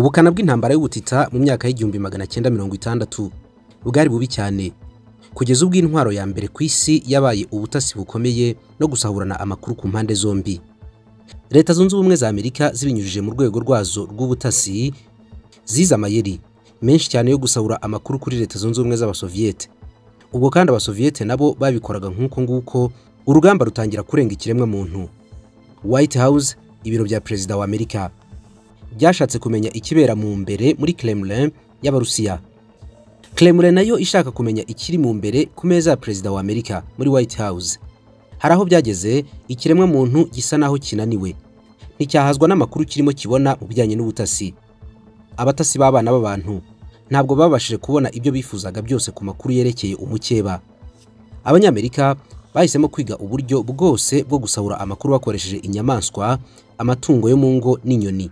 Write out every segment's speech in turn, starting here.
ubukana bw'intambara y'ubutita mu myaka y'igihumbi magana cyenda mirongo itandatu bwari bubi cyane. Kugeza ubwo intwaro ya mbere ku isi yabaye ubutasi bukomeye no gusahurana amakuru ku mpande zombi. Leta zunze ubumwe za amerika zibinyujije mu rwego rwazo rw'ubutasi zize amayeri menshi cyane yo gusahura amakuru kuri leta zunze ubumwe z'abasoviyete ubwo kandi abasoviyete nabo babikoraga nk'uko nguko urugamba rutangira kurenga ikiremwa muntu white house ibiro bya perezida wa amerika. Byashatse kumenya ikibera mu mbere muri kremlin y'abarusiya. Kremlin na yo ishaka kumenya ikiri mu mbere ku meza ya perezida wa amerika muri white house. Hari aho byageze ikiremwa muntu gisa naho kinaniwe. Nticyahazwa n'amakuru kirimo kibona mu bijyanye n'ubutasi. Abatasi b'abana b'abantu ntabwo babashije kubona ibyo bifuzaga byose ku makuru yerekeye umukeba. Abanyamerika bahisemo kwiga uburyo bwose bwo gusahura amakuru bakoresheje inyamaswa amatungo yo mu ngo n'inyoni.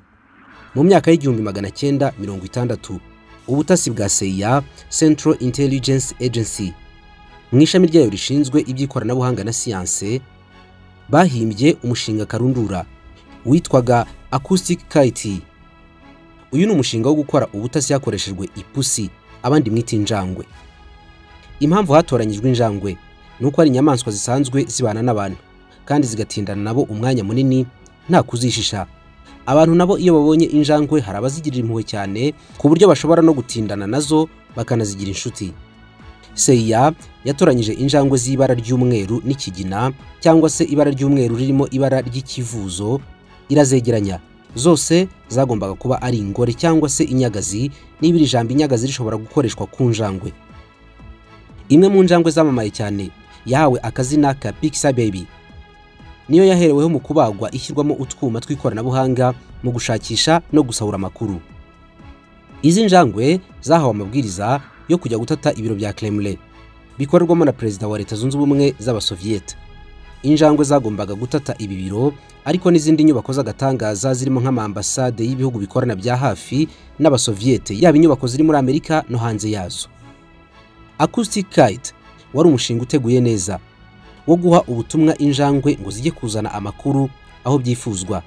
Mu myaka y'igihumbi magana cyenda mirongo itandatu ubutasi bwa seya central intelligence agency mu ishami ryayo rishinzwe iby'ikoranabuhanga na siyanse bahimbye umushinga karundura witwaga acoustic kite uyu ni umushinga wo gukora ubutasi hakoreshejwe ipusi abandi mwita injangwe. Impamvu hatoranyijwe injangwe ni uko ari inyamaswa zisanzwe zibana n'abantu kandi zigatindana nabo umwanya munini nta kuzishisha. Abantu nabo iyo babonye injangwe hari abazigirira impuhwe cyane ku buryo bashobora no gutindana na zo bakanazigira inshuti. Seya yatoranyije injangwe z'ibara ry'umweru n'ikigina cyangwa se ibara ry'umweru ririmo ibara ry'ikivuzo irazegeranya. Zose zagombaga kuba ari ingore cyangwa se inyagazi niba iri jambo inyagazi rishobora gukoreshwa ku njangwe. Imwe mu njangwe zamamaye cyane yahawe akazina ka Baby. Niyo yahereweho mu kubagwa ishyirwamo utwuma tw'ikoranabuhanga mu gushakisha no gusahura amakuru. Izi njangwe zahawe amabwiriza yo kujya gutata ibiro bya Kremlin. Bikorerwamo na perezida wa leta zunze ubumwe z'abasoviyete injangwe zagombaga gutata ibi biro ariko n'izindi nyubako z'agatangaza zirimo nk'amambasade y'ibihugu bikorana bya hafi n'abasoviyete yaba inyubako ziri muri amerika no hanze yazo. Acoustic kite wari umushinga uteguye neza. Wo guha ubutumwa injangwe ngo zijye kuzana amakuru aho byifuzwa.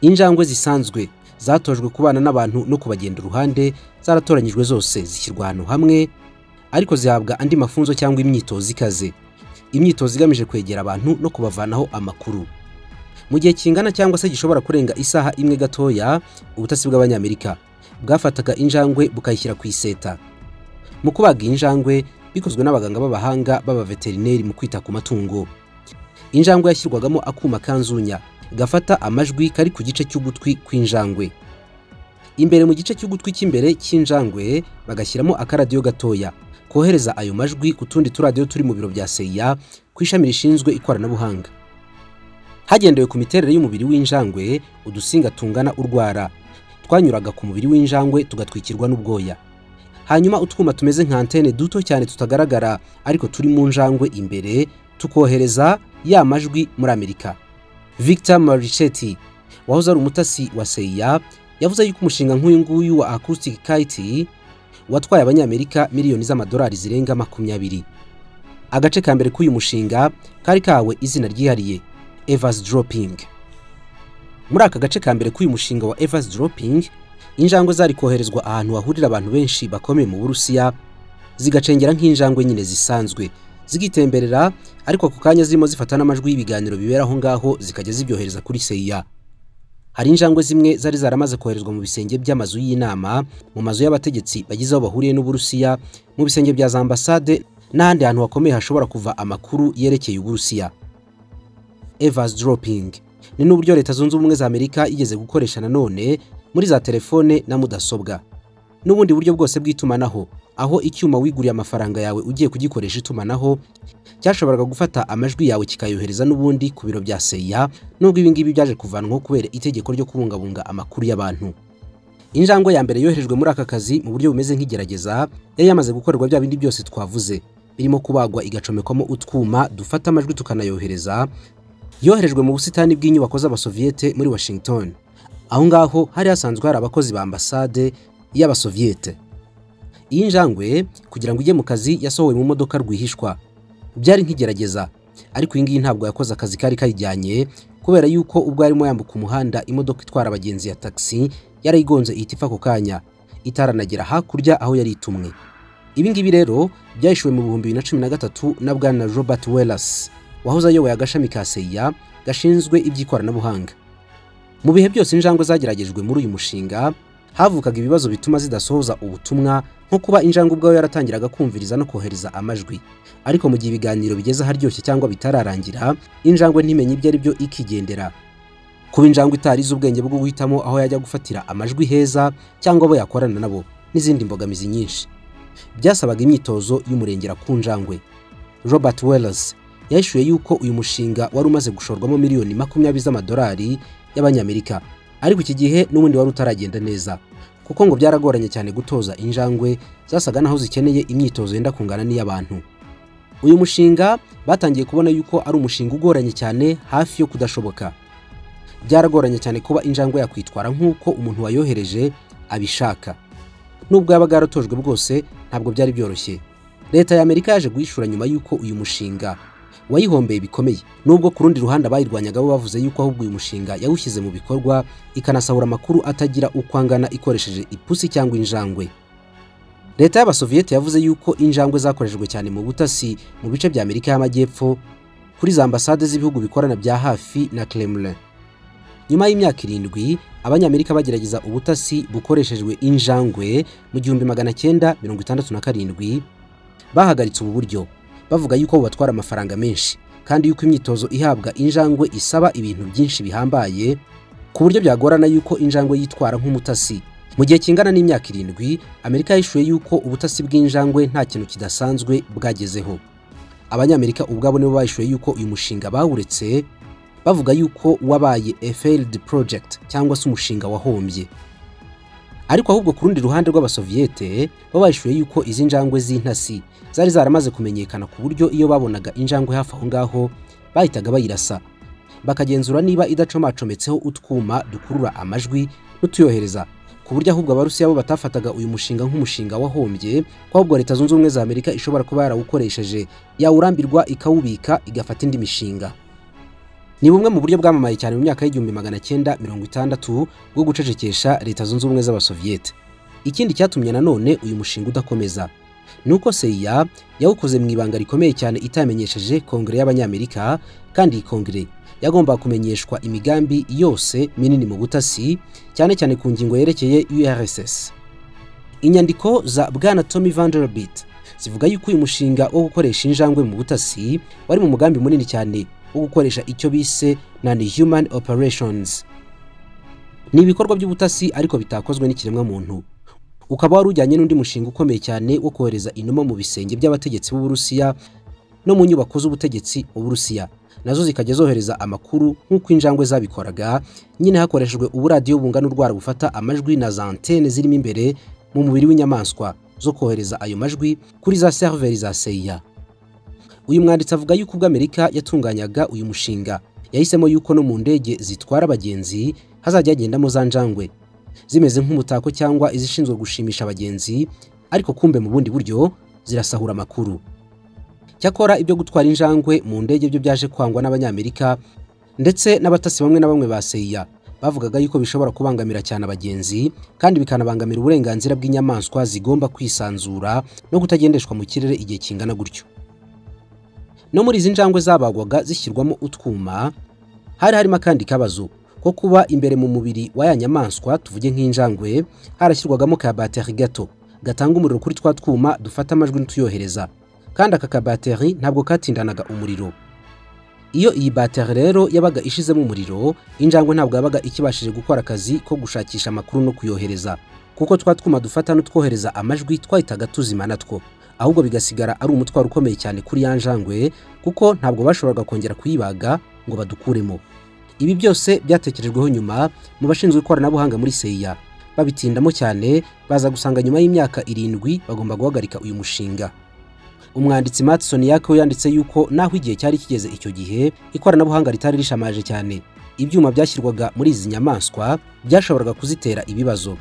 Injangwe zisanzwe zatojwe kubana n'abantu no kubagenda uruhande zaratoranyijwe zose zishyirwa ahantu hamwe ariko zihabwa andi mafunzo cyangwa imyitozo ikaze. Imyitozo igamije kwegera abantu no kubavanaho amakuru. Mu gihe kingana cyangwa se gishobora kurenga isaha imwe gatoya ubutasi bw'abanyamerika bwafataga injangwe bukayishyira ku iseta. Mu kubaga injangwe bikozwe n'abaganga b'abahanga b'abaveterineri mu kwita ku matungo. Injangwe yashyirwagamo akuma kanzunya gafata amajwi kari ku gice cy'ugutwi kw'injangwe. Imbere mu gice cy'ugutwi cy'imbere cy'injangwe bagashyiramo akaradiyo gatoya kohereza ayo majwi ku tundi turadiyo turi mu biro bya seya ku ishami rishinzwe ikoranabuhanga. Hagendewe ku miterere y'umubiri w'injangwe udusinga tungana urwara. Twanyuraga ku mubiri w'injangwe tugatwikirwa n'ubwoya. Hanyuma utwuma tumeze nka antene duto cyane tutagaragara ariko turi mu njangwe imbere tukohereza ya majwi muri amerika. Victor marichetti wahoze ari umutasi wa seya yavuze yuko umushinga nk'uyu nguyu wa acoustic kite watwaye abanyamerika miliyoni z'amadolari zirenga makumyabiri. Agace ka mbere k'uyu mushinga kari kahawe izina ryihariye evas dropping. Muri aka gace ka mbere k'uyu mushinga wa evas dropping injangwe zari koherezwa ahantu hahurira abantu benshi bakomeye mu burusiya zigacengera nk'injangwe nyine zisanzwe. Zigitemberera ariko ako kanya zirimo zifata n'amajwi y'ibiganiro bibera aho ngaho zikajya zibyohereza kuri seya hari injangwe zimwe zari zaramaze koherezwa mu bisenge by'amazu y'inama mu mazu y'abategetsi bagize aho bahuriye n'uburusiya mu bisenge bya za ambasade n'ahandi hantu hakomeye hashobora kuva amakuru yerekeye uburusiya. Evas dropping. Ni n'uburyo leta zunze ubumwe za amerika yigeze gukoresha nanone muri za telefone na mudasobwa. N'ubundi buryo bwose bw'itumanaho aho icyuma wiguriye amafaranga yawe ugiye kugikoresha itumanaho cyashoboraga gufata amajwi yawe kikayohereza n'ubundi ku biro bya seya nubwo ibi ngibi byaje kuvanwaho kubera itegeko ryo kubungabunga amakuru y'abantu. Injangwe ya mbere yoherejwe muri aka kazi mu buryo bumeze nk'igerageza yari yamaze gukorerwa bya bindi byose twavuze. Birimo kubagwa igacomekwamo utwuma dufata amajwi tukanayohereza yoherejwe mu busitani bw'inyubako z'abasoviyete muri washington. Aho ngaho hari hasanzwe hari abakozi ba ambasade y'abasoviyete iyi njangwe kugira ngo ijye mu kazi yasohowe mu modoka rwihishwa. Byari nk'igerageza ariko iyi ngiyi ntabwo yakoze akazi kari kayijyanye kubera yuko ubwo yarimo yambuka umuhanda imodoka itwara abagenzi ya taxi yarayigonze ihita ipfa ako kanya. Itaranagera hakurya aho yari itumwe. Ibi ngibi rero byahishuwe mu bihumbi bibiri na cumi na gatatu na bwana robert wellas wahoze ayoboye agashami ka seya gashinzwe iby'ikoranabuhanga. Mu bihe byose injangwe zageragejwe muri uyu mushinga havukaga ibibazo bituma zidasohoza ubutumwa nko kuba injangwe ubwayo yaratangiraga kumviriza no kohereza amajwi. Ariko mu gihe ibiganiro bigeze aharyoshye cyangwa bitararangira injangwe ntimenye ibyo ari byo ikigendera. Kuba injangwe itarize ubwenge bwo guhitamo aho yajya gufatira amajwi heza cyangwa abo yakorana nabo n'izindi mbogamizi nyinshi. Byasabaga imyitozo y'umurengera ku njangwe. Robert wells yahishuye yuko uyu mushinga wari umaze gushorwamo miliyoni makumyabiri z'amadolari y'abanyamerika. Ariko iki gihe n'ubundi wari utaragenda neza. Kuko ngo byaragoranye cyane gutoza injangwe zasaga naho zikeneye imyitozo yenda kungana n'iy'abantu. Uyu mushinga batangiye kubona yuko ari umushinga ugoranye cyane hafi yo kudashoboka. Byaragoranye cyane kuba injangwe yakwitwara nk'uko umuntu wayohereje abishaka. Nubwo yabaga yaratojwe bwose ntabwo byari byoroshye. Leta ya amerika yaje guhishura nyuma y'uko uyu mushinga wayihombeye bikomeye. Nubwo ku rundi ruhande abayirwanyaga bo bavuze yuko ahubwo uyu mushinga yawushyize mu bikorwa ikanasahura amakuru atagira uko angana ikoresheje ipusi cyangwa injangwe. Leta y'abasoviyete yavuze yuko injangwe zakoreshejwe cyane mu butasi mu bice bya amerika y'amajyepfo kuri za ambasade z'ibihugu bikorana bya hafi na kremlin. Nyuma y'imyaka irindwi abanyamerika bagerageza ubutasi bukoreshejwe injangwe mu gihumbi magana cyenda mirongo itandatu na karindwi bahagaritse ubu buryo. Bavuga yuko bubatwara amafaranga menshi. Kandi yuko imyitozo ihabwa injangwe isaba ibintu byinshi bihambaye ku buryo byagorana yuko injangwe yitwara nk'umutasi. Mu gihe kingana n'imyaka irindwi amerika yahishuye yuko ubutasi bw'injangwe nta kintu kidasanzwe bwagezeho. Abanyamerika ubwabo nibo bahishuye yuko uyu mushinga bawuretse bavuga yuko wabaye a failed project cyangwa se umushinga wahombye. Ariko ahubwo ku rundi ruhande rw'abasoviyete bo bahishuye yuko izi njangwe z'intasi zari zaramaze kumenyekana ku buryo iyo babonaga injangwe hafi aho ngaho bahitaga bayirasa. Bakagenzura niba idacomacometseho utwuma dukurura amajwi n'utuyohereza. Ku buryo ahubwo abarusiya bo batafataga uyu mushinga nk'umushinga wahombye ko ahubwo leta zunze ubumwe za amerika ishobora kuba yarawukoresheje. Yawurambirwa ikawubika igafata indi mishinga. Ni bumwe mu buryo bwamamaye cyane mu myaka y'igihumbi magana cyenda mirongo itandatu bwo gucecekesha leta zunze ubumwe z'abasoviyete ikindi cyatumye nanone uyu mushinga udakomeza. Ni uko seya yawukoze mu ibanga rikomeye cyane itamenyesheje kongere y'abanyamerika kandi iyi kongere yagombaga kumenyeshwa imigambi yose minini mu butasi cyane cyane ku ngingo yerekeye urss inyandiko za bwana tommy vanderbilt zivuga yuko uyu mushinga wo gukoresha injangwe mu butasi wari mu mugambi munini cyane wo gukoresha icyo bise non human operations. Ni ibikorwa by'ubutasi ariko bitakozwe n'ikiremwamuntu. Ukaba wari ujyanye n'undi mushinga ukomeye cyane wo kohereza inuma mu bisenge by'abategetsi b'uburusiya no mu nyubako z'ubutegetsi mu burusiya na zo zikajya zohereza amakuru nk'uko injangwe zabikoraga. Nyine hakoreshejwe uburadiyo bungana urwara bufata amajwi na za antene zirimo imbere mu mubiri w'inyamaswa zo kohereza ayo majwi kuri za seriveri za seya uyu mwanditsi avuga yuko ubwo amerika yatunganyaga uyu mushinga. Yahisemo yuko no mu ndege zitwara abagenzi hazajya hagendamo za njangwe. Zimeze nk'umutako cyangwa izishinzwe gushimisha abagenzi ariko kumbe mu bundi buryo zirasahura amakuru. Cyakora ibyo gutwara injangwe mu ndege byo byaje kwangwa n'abanyamerika ndetse n'abatasi bamwe na bamwe ba seya bavugaga yuko bishobora kubangamira cyane abagenzi kandi bikanabangamira uburenganzira bw'inyamaswa zigomba kwisanzura no kutagendeshwa mu kirere igihe kingana gutyo. No muri izi njangwe zabagwaga zishyirwamo utwuma hari harimo akandi kabazo ko kuba imbere mu mubiri wa ya nyamaswa tuvuge nk'injangwe harashyirwagamo ka bateri gato gatanga umuriro kuri twa twuma dufata amajwi n'utuyohereza kandi aka kabateri ntabwo katindanaga umuriro. Iyo iyi bateri rero yabaga ishizemo umuriro injangwe ntabwo yabaga ikibashije gukora akazi ko gushakisha amakuru no kuyohereza. Kuko twa twuma dufata n'utwohereza amajwi twahitaga tuzima natwo ahubwo bigasigara ari umutwaro ukomeye cyane kuri ya njangwe kuko ntabwo bashoboraga kongera kuyibaga ngo badukuremo. Ibi byose byatekerejweho nyuma mu bashinzwe ikoranabuhanga muri seya babitindamo cyane baza gusanga nyuma y'imyaka irindwi bagomba guhagarika uyu mushinga. Umwanditsi Matson yako yanditse yuko naho igihe cyari kigeze icyo gihe ikoranabuhanga ritari rishamaje cyane. Ibyuma byashyirwaga muri izi nyamaswa byashoboraga kuzitera ibibazo.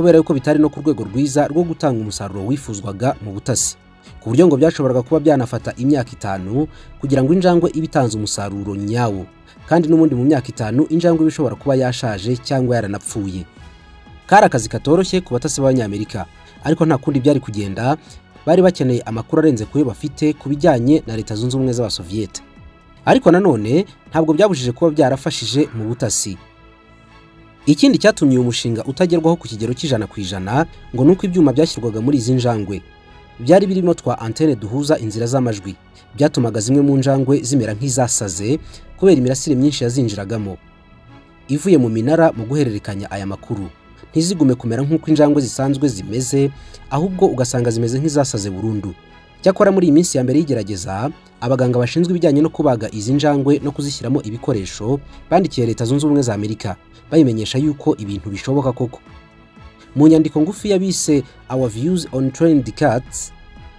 Kubera yuko bitari no ku rwego rwiza rwo gutanga umusaruro wifuzwaga mu butasi. Ku buryo ngo byashoboraga kuba byanafata imyaka itanu kugira ngo injangwe ibe itanze umusaruro nyawo. Kandi n'ubundi mu myaka itanu injangwe iba ishobora kuba yashaje cyangwa yaranapfuye. Kari akazi katoroshye ku batasi b'abanyamerika. Ariko nta kundi byari kugenda bari bakeneye amakuru arenze kuyo bafite ku bijyanye na leta zunze ubumwe z'abasoviyete ariko nanone ntabwo byabujije kuba byarafashije mu butasi. Ikindi cyatumye uyu mushinga utagerwaho ku kigero cy'ijana ku ijana ngo ni uko ibyuma byashyirwaga muri izi njangwe. Byari birimo twa antene duhuza inzira z'amajwi. Byatumaga zimwe mu njangwe zimera nk'izasaze kubera imirasire myinshi yazinjiragamo. Ivuye mu minara mu guhererekanya aya makuru. Ntizigume kumera nk'uko injangwe zisanzwe zimeze ahubwo ugasanga zimeze nk'izasaze burundu. Cyakora muri iyi minsi ya mbere y'igerageza abaganga bashinzwe ibijyanye no kubaga izi njangwe no kuzishyiramo ibikoresho bandikiye leta zunze ubumwe za amerika. Bayimenyesha yuko ibintu bishoboka koko. Mu nyandiko ngufi yabise our views on trained cats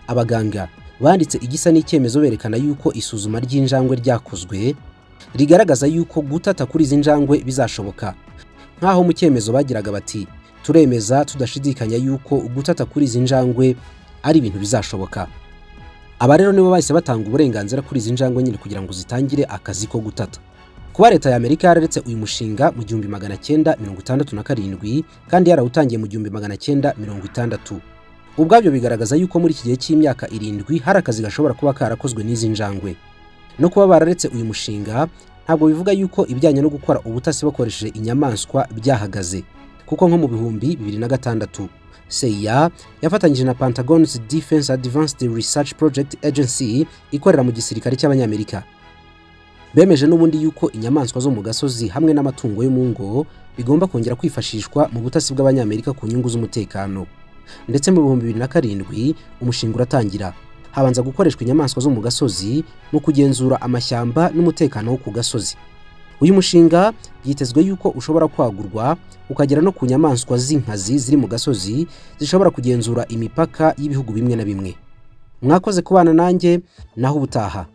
abaganga banditse igisa n'icyemezo berekana yuko isuzuma ry'injangwe ryakozwe rigaragaza yuko gutata kuri izi njangwe bizashoboka. Nk'aho mu cyemezo bagiraga bati turemeza tudashidikanya yuko gutata kuri izi njangwe ari ibintu bizashoboka. Aba rero nibo bahise batanga uburenganzira kuri izi njangwe nyine kugira ngo zitangire akazi ko gutata. Kuba leta ya amerika yararetse uyu mushinga mu gihumbi magana cyenda mirongo itandatu na karindwi kandi yarawutangiye mu gihumbi magana cyenda mirongo itandatu. Ubwabyo bigaragaza yuko muri iki gihe cy'imyaka irindwi hari akazi gashobora kuba karakozwe n'izi njangwe. No kuba bararetse uyu mushinga ntabwo bivuga yuko ibijyanye no gukora ubutasi bakoresheje inyamaswa byahagaze kuko nko mu bihumbi bibiri na gatandatu. Seya yafatanyije na pentagon's defense advanced research project agency ikorera mu gisirikare cy'abanyamerika. Bemeje n'ubundi yuko inyamaswa zo mu gasozi hamwe n'amatungo yo mu ngo bigomba kongera kwifashishwa mu butasi bw'abanyamerika ku nyungu z'umutekano. Ndetse mu bihumbi bibiri na karindwi umushinga uratangira habanza gukoreshwa inyamaswa zo mu gasozi mu kugenzura amashyamba n'umutekano wo ku gasozi. Uyu mushinga byitezwe yuko ushobora kwagurwa ukagera no ku nyamaswa z'inkazi ziri mu gasozi zishobora kugenzura imipaka y'ibihugu bimwe na bimwe. Mwakoze kubana nanjye naho ubutaha.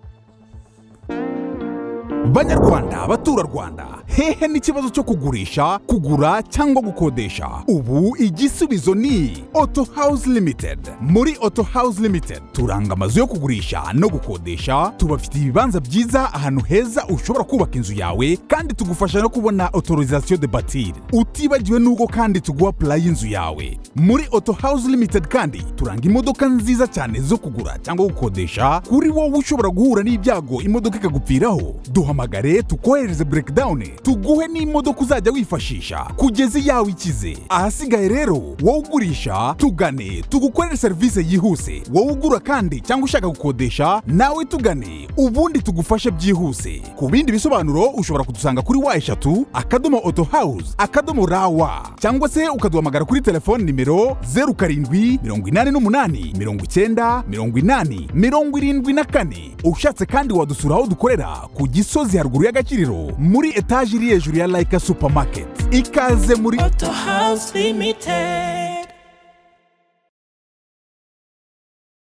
Banyarwanda abaturarwanda hehe n'ikibazo cyo kugurisha kugura cyangwa gukodesha. Ubu igisubizo ni auto house limited. Muri auto house limited turanga amazu yo kugurisha no gukodesha. Tubafitiye ibibanza byiza ahantu heza ushobora kubaka inzu yawe kandi tugufasha no kubona autorisation de batir utibagiwe n'ubwo kandi tuguha pulayi y'inzu yawe. Muri auto house limited kandi turanga imodoka nziza cyane zo kugura cyangwa gukodesha. Kuri wowe ushobora guhura n'ibyago imodoka ikagupfiraho. Duhamagare tukohereze breakdown. Tuguhe n'imodoka uzajya wifashisha kugeza iyawe ikize ahasigaye rero wowe ugurisha tugane tugukorere serivisi yihuse. Wowe ugura kandi cyangwa ushaka gukodesha nawe tugane. Ubundi tugufashe byihuse. Ku bindi bisobanuro ushobora kudusanga kuri wa eshatu akadomo auto house akadomo rawa cyangwa se ukaduhamagara kuri telefone nimero zeru karindwi mirongo inani n'umunani mirongo icyenda mirongo inani mirongo irindwi na kane. Ushatse kandi wadusura aho dukorera ku gisozi haruguru y'agakiriro muri etaje iri hejuru ya layika supamaketi ikaze muri Auto House Limited.